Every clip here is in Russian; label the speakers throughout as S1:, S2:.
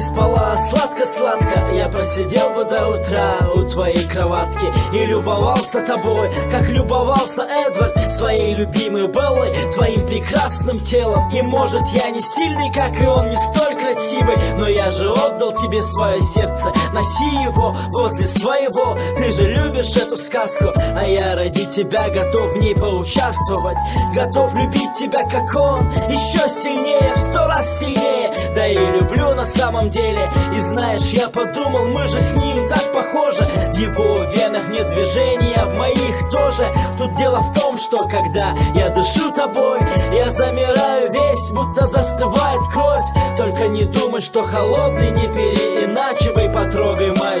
S1: спала сладко-сладко. Я просидел бы до утра у твоей кроватки И любовался тобой, как любовался Эдвард Своей любимой Беллой, твоим прекрасным телом. И может я не сильный, как и он, не столь красивый Но я же отдал тебе свое сердце Носи его возле своего. Ты же любишь эту сказку А я ради тебя готов в ней поучаствовать. Готов любить тебя, как он Еще сильнее, в сто раз сильнее Да и люблю на самом деле. И знаешь, я подумал, мы же с ним так похожи. В его венах нет движения, в моих тоже. Тут дело в том, что когда я дышу тобой Я замираю весь, будто застывает кровь. Только не думай, что холодный не Потрогай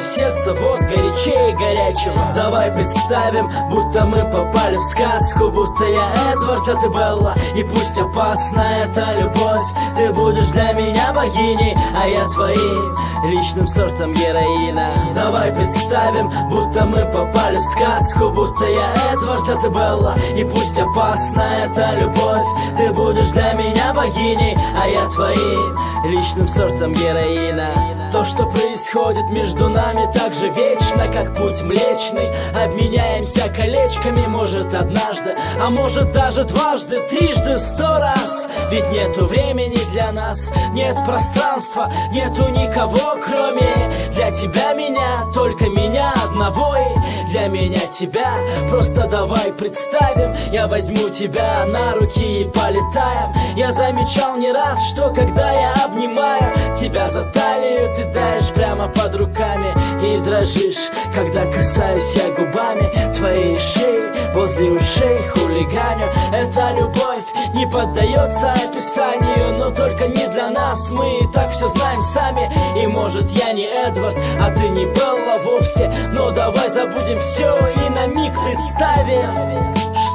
S1: сердце, вот горячее горячего Давай представим, будто мы попали в сказку Будто я Эдвард, а ты Белла. И пусть опасна эта любовь Ты будешь для меня богиней, а я твоим Личным сортом героина. Давай представим, будто мы попали в сказку Будто я Эдвард, а ты Белла. И пусть опасна эта любовь Ты будешь для меня богиней, а я твоим Личным сортом героина. То, что происходит между нами так же вечно Как путь млечный. Обменяемся колечками, может однажды А может даже дважды, трижды, сто раз. Ведь нету времени для нас Нет пространства, нету никого, кроме Для тебя меня, только меня одного. И для меня тебя. Просто давай представим Я возьму тебя на руки и полетаем. Я замечал не раз, что когда я обнимаю Тебя за талию, ты даешь прямо под руками. И дрожишь, когда касаюсь я губами Твоей шеи, возле ушей хулиганю. Эта любовь не поддается описанию Но только не для нас, мы и так все знаем сами. И может я не Эдвард, а ты не Белла вовсе. Но давай забудем все и на миг представим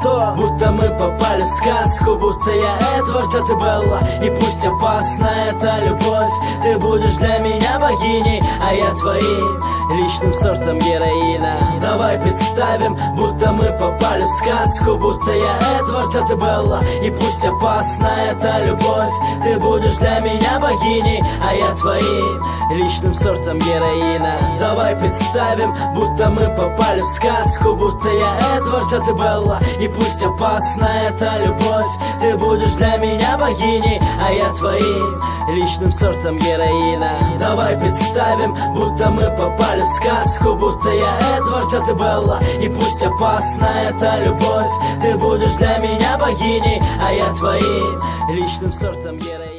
S1: что Будто мы попали в сказку Будто я Эдвард, а ты Белла. И пусть опасна эта любовь. Ты будешь для меня богиней А я твоим личным сортом героина. Давай представим, будто мы попали в сказку Будто я Эдвард, а ты Белла И пусть опасна эта любовь. Ты будешь для меня богиней А я твоим личным сортом героина. Давай представим, будто мы попали в сказку Будто я Эдвард, а ты Белла И пусть опасна эта любовь. Ты будешь для богиней А я твоим личным сортом героина. Давай представим, будто мы попали в сказку Будто я Эдвард, а ты Белла. И пусть опасна эта любовь Ты будешь для меня богиней А я твоим личным сортом героина